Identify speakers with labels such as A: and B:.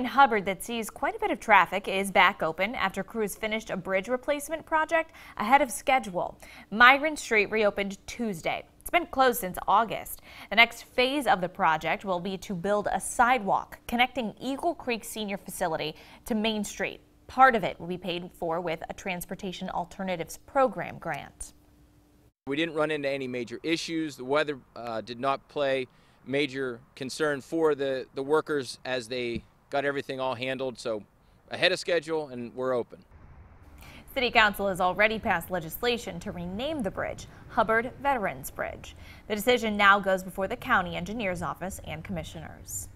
A: in Hubbard that sees quite a bit of traffic is back open after crews finished a bridge replacement project ahead of schedule. Migrant Street reopened Tuesday. It's been closed since August. The next phase of the project will be to build a sidewalk connecting Eagle Creek Senior Facility to Main Street. Part of it will be paid for with a Transportation Alternatives Program grant.
B: We didn't run into any major issues. The weather uh, did not play major concern for the, the workers as they got everything all handled. So ahead of schedule and we're open.
A: City Council has already passed legislation to rename the bridge Hubbard Veterans Bridge. The decision now goes before the county engineer's office and commissioners.